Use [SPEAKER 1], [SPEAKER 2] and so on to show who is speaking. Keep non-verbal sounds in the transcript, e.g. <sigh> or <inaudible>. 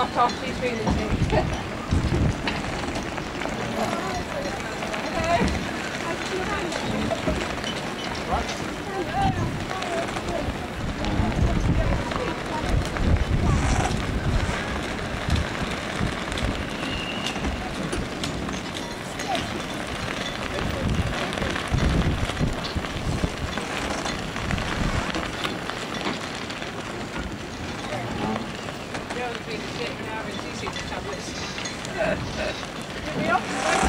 [SPEAKER 1] knock off, she's really sick. Having tissue tablets. Get me <laughs> off.